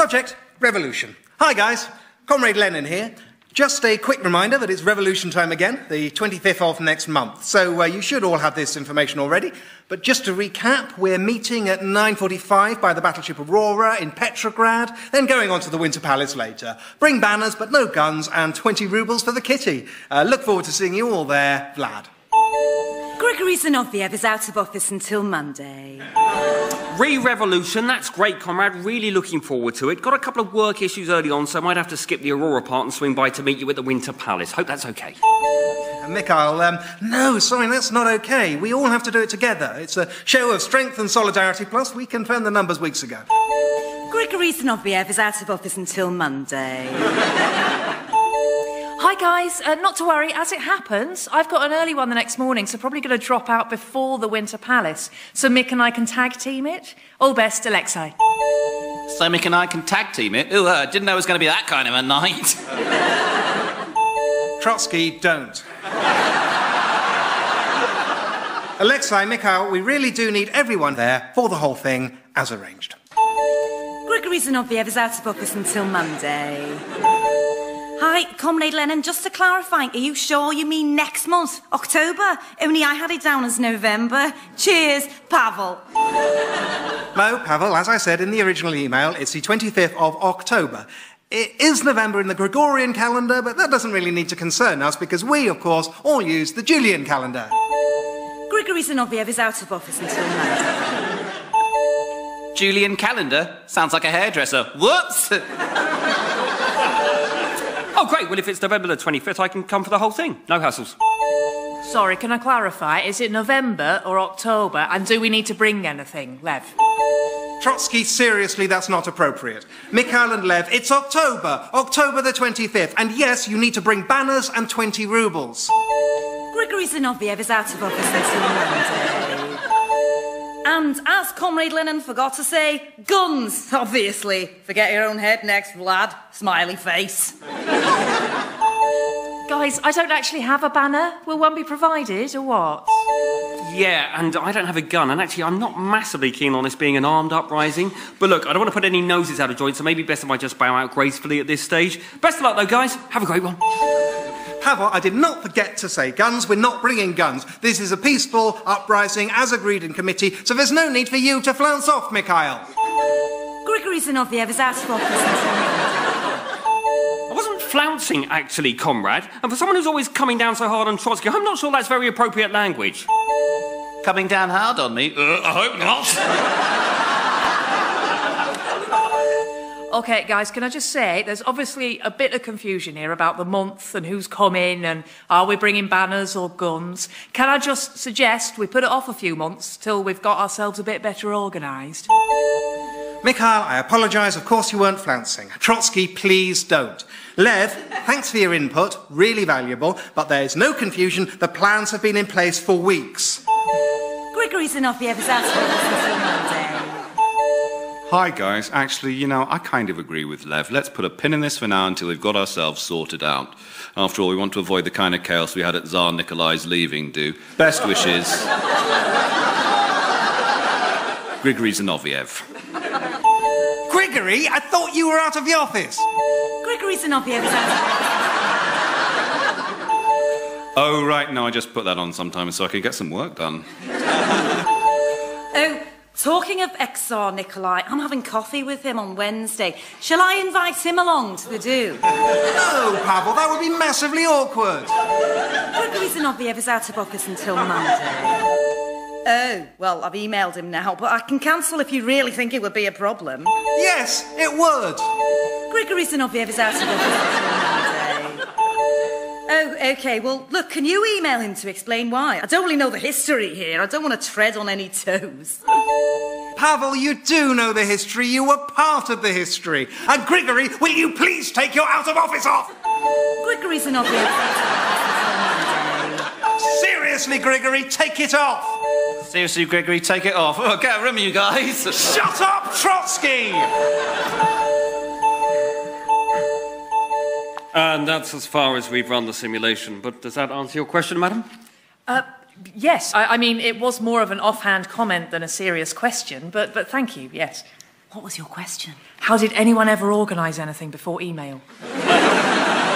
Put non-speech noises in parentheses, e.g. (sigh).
subject revolution. Hi, guys. Comrade Lenin here. Just a quick reminder that it's revolution time again, the 25th of next month. So uh, you should all have this information already. But just to recap, we're meeting at 9.45 by the battleship Aurora in Petrograd, then going on to the Winter Palace later. Bring banners, but no guns, and 20 rubles for the kitty. Uh, look forward to seeing you all there, Vlad. Grigory Zinoviev is out of office until Monday. Re-revolution, that's great, comrade. Really looking forward to it. Got a couple of work issues early on, so I might have to skip the Aurora part and swing by to meet you at the Winter Palace. Hope that's okay. Mikhail, um, no, sorry, that's not okay. We all have to do it together. It's a show of strength and solidarity, plus we confirmed the numbers weeks ago. Grigory Zinoviev is out of office until Monday. (laughs) Hi guys, uh, not to worry, as it happens, I've got an early one the next morning, so probably going to drop out before the Winter Palace, so Mick and I can tag team it. All best, Alexei. So Mick and I can tag team it. Ooh, uh, didn't know it was going to be that kind of a night. (laughs) Trotsky, don't. (laughs) Alexei, Mikhail, we really do need everyone there for the whole thing, as arranged. Grigory Zinoviev is out of office until Monday. Hi, Comrade Lenin, just to clarify, are you sure you mean next month, October? Only I had it down as November. Cheers, Pavel. No, Pavel, as I said in the original email, it's the 25th of October. It is November in the Gregorian calendar, but that doesn't really need to concern us because we, of course, all use the Julian calendar. Grigory Zinoviev is out of office until Monday. Julian Calendar sounds like a hairdresser. Whoops! (laughs) Oh, great. Well, if it's November the 25th, I can come for the whole thing. No hassles. Sorry, can I clarify? Is it November or October? And do we need to bring anything, Lev? Trotsky, seriously, that's not appropriate. Mikhail and Lev, it's October, October the 25th, and yes, you need to bring banners and 20 rubles. Grigory Zinoviev is out of office until Monday. And as Comrade Lenin forgot to say, guns, obviously. Forget your own head next, Vlad. Smiley face. Guys, I don't actually have a banner. Will one be provided or what? Yeah, and I don't have a gun, and actually, I'm not massively keen on this being an armed uprising. But look, I don't want to put any noses out of joint, so maybe best if I just bow out gracefully at this stage. Best of luck, though, guys. Have a great one. Pavel, I did not forget to say guns. We're not bringing guns. This is a peaceful uprising as agreed in committee, so there's no need for you to flounce off, Mikhail. Grigory Zinoviev is out of flouncing, actually, comrade. And for someone who's always coming down so hard on Trotsky, I'm not sure that's very appropriate language. Coming down hard on me? Uh, I hope not. Okay, guys, can I just say there's obviously a bit of confusion here about the month and who's coming and are we bringing banners or guns? Can I just suggest we put it off a few months till we've got ourselves a bit better organised? Mikhail, I apologise. Of course you weren't flouncing. Trotsky, please don't. Lev, thanks for your input. Really valuable. But there is no confusion. The plans have been in place for weeks. Grigory Zinoviev is out of Monday. Hi, guys. Actually, you know, I kind of agree with Lev. Let's put a pin in this for now until we've got ourselves sorted out. After all, we want to avoid the kind of chaos we had at Tsar Nikolai's leaving, do. Best wishes. (laughs) Grigory Zinoviev. Grigory, I thought you were out of the office. Grigory Zinoviev is out office. Oh, right. No, I just put that on sometimes so I can get some work done. Oh, talking of ex-Tsar Nikolai, I'm having coffee with him on Wednesday. Shall I invite him along to the do? No, Pavel, that would be massively awkward. Grigory Zinoviev is out of office until Monday. Oh, well, I've emailed him now, but I can cancel if you really think it would be a problem. Yes, it would. Grigory Zinoviev is out of office. Oh, okay. Well, look, can you email him to explain why? I don't really know the history here. I don't want to tread on any toes. Pavel, you do know the history. You were part of the history. And Grigory, will you please take your out of office off? Grigory Zinoviev is Seriously, Grigory, take it off. Seriously, Gregory, take it off. Oh, get a room, you guys. (laughs) Shut up, Trotsky! And that's as far as we've run the simulation. But does that answer your question, madam? Uh, yes, I, I mean, it was more of an offhand comment than a serious question, but, but thank you, yes. What was your question? How did anyone ever organise anything before email? (laughs)